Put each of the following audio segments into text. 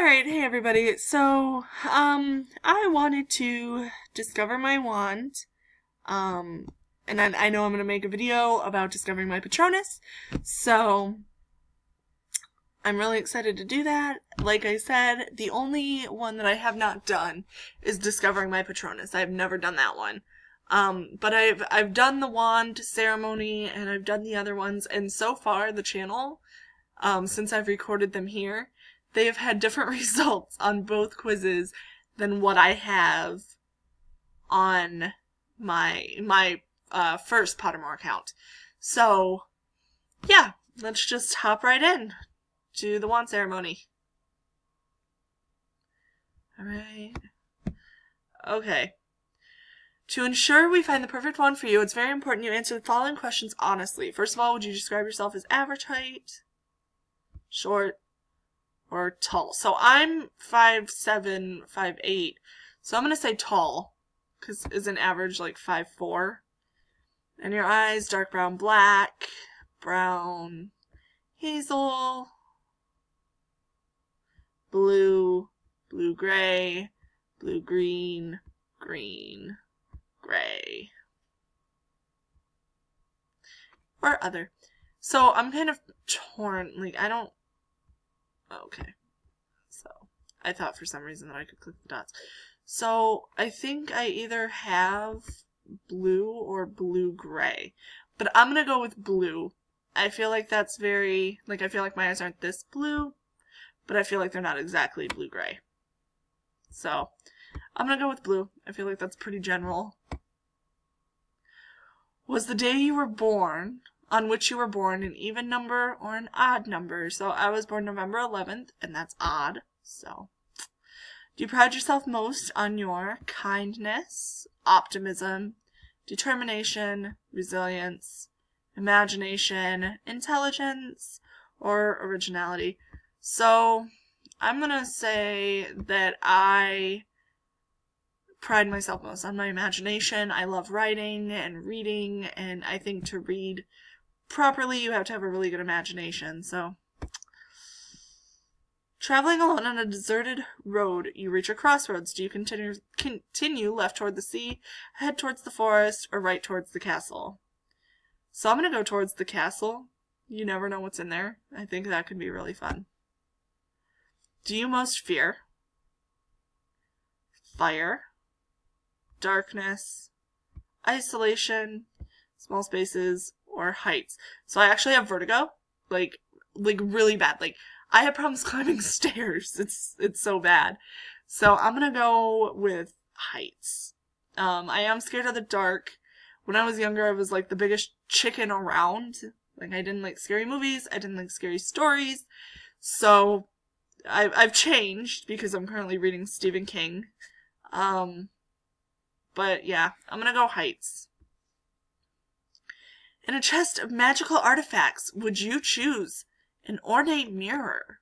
Alright, hey everybody. So, um, I wanted to discover my wand. Um, and I, I know I'm going to make a video about discovering my Patronus. So, I'm really excited to do that. Like I said, the only one that I have not done is discovering my Patronus. I've never done that one. Um, but I've I've done the wand ceremony and I've done the other ones and so far the channel um, since I've recorded them here they have had different results on both quizzes than what I have on my my uh, first Pottermore account. So, yeah, let's just hop right in to the wand ceremony. Alright. Okay. To ensure we find the perfect one for you, it's very important you answer the following questions honestly. First of all, would you describe yourself as average height, short, or tall. So I'm five seven, five eight. So I'm gonna say tall, cause is an average like five four. And your eyes dark brown, black, brown, hazel, blue, blue gray, blue green, green, gray, or other. So I'm kind of torn. Like I don't Oh, okay. So, I thought for some reason that I could click the dots. So, I think I either have blue or blue-gray. But I'm gonna go with blue. I feel like that's very, like I feel like my eyes aren't this blue, but I feel like they're not exactly blue-gray. So, I'm gonna go with blue. I feel like that's pretty general. Was the day you were born on which you were born, an even number or an odd number. So I was born November 11th, and that's odd. So, do you pride yourself most on your kindness, optimism, determination, resilience, imagination, intelligence, or originality? So, I'm going to say that I pride myself most on my imagination. I love writing and reading, and I think to read properly, you have to have a really good imagination, so. Traveling alone on a deserted road, you reach a crossroads. Do you continue continue left toward the sea, head towards the forest, or right towards the castle? So I'm gonna go towards the castle. You never know what's in there. I think that could be really fun. Do you most fear? Fire, darkness, isolation, small spaces, or heights. So I actually have vertigo, like like really bad. Like I have problems climbing stairs. It's it's so bad. So I'm gonna go with heights. Um, I am scared of the dark. When I was younger, I was like the biggest chicken around. Like I didn't like scary movies. I didn't like scary stories. So I've I've changed because I'm currently reading Stephen King. Um, but yeah, I'm gonna go heights. In a chest of magical artifacts, would you choose an ornate mirror,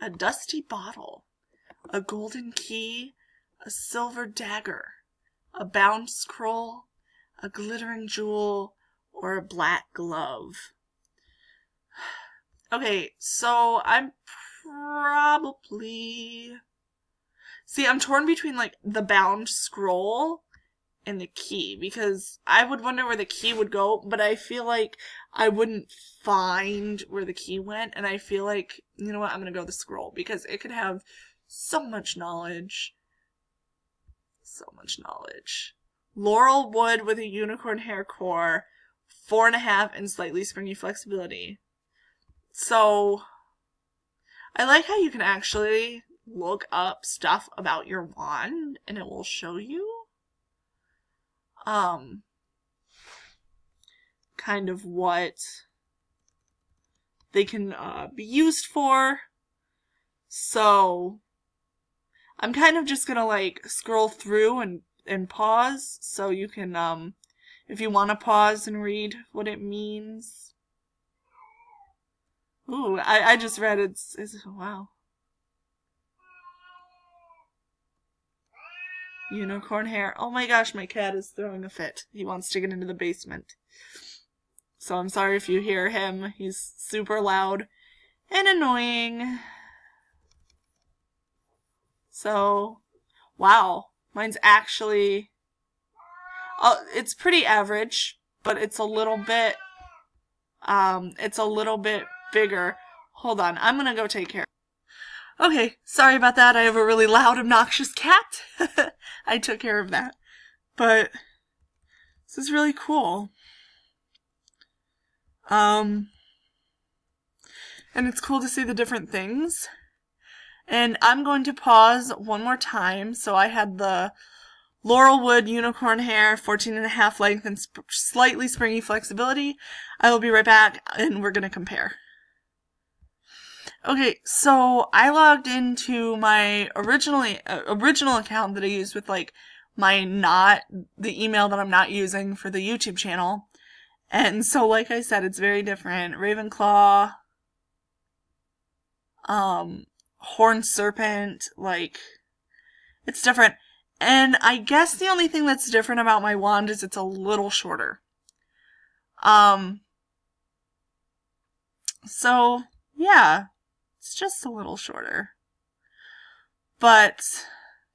a dusty bottle, a golden key, a silver dagger, a bound scroll, a glittering jewel, or a black glove? Okay, so I'm probably. See, I'm torn between like the bound scroll and the key because I would wonder where the key would go, but I feel like I wouldn't find where the key went, and I feel like, you know what, I'm gonna go the scroll because it could have so much knowledge. So much knowledge. Laurel wood with a unicorn hair core, four and a half and slightly springy flexibility. So, I like how you can actually look up stuff about your wand and it will show you um kind of what they can uh, be used for. So I'm kind of just gonna like scroll through and and pause so you can um if you want to pause and read what it means. Ooh, I, I just read it's, it's wow. Unicorn hair. Oh my gosh, my cat is throwing a fit. He wants to get into the basement. So I'm sorry if you hear him. He's super loud and annoying. So, wow, mine's actually, uh, it's pretty average, but it's a little bit, um, it's a little bit bigger. Hold on, I'm gonna go take care. Okay, sorry about that. I have a really loud, obnoxious cat. I took care of that. But this is really cool. Um, and it's cool to see the different things. And I'm going to pause one more time. So I had the Laurel Wood unicorn hair, 14 and a half length and sp slightly springy flexibility. I will be right back and we're going to compare. Okay, so I logged into my originally uh, original account that I used with like my not the email that I'm not using for the YouTube channel. And so like I said, it's very different. Ravenclaw um horn serpent like it's different. And I guess the only thing that's different about my wand is it's a little shorter. Um so yeah, it's just a little shorter. But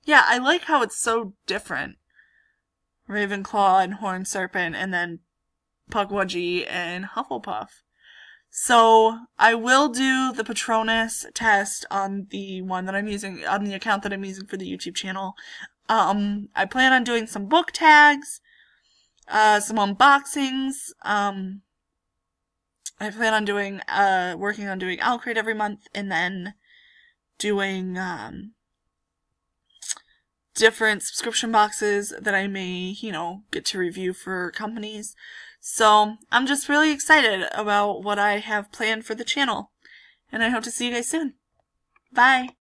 yeah, I like how it's so different. Ravenclaw and Horn Serpent and then Pukwudgie and Hufflepuff. So I will do the Patronus test on the one that I'm using, on the account that I'm using for the YouTube channel. Um, I plan on doing some book tags, uh, some unboxings, um, I plan on doing, uh, working on doing OwlCrate every month and then doing, um, different subscription boxes that I may, you know, get to review for companies. So I'm just really excited about what I have planned for the channel. And I hope to see you guys soon. Bye.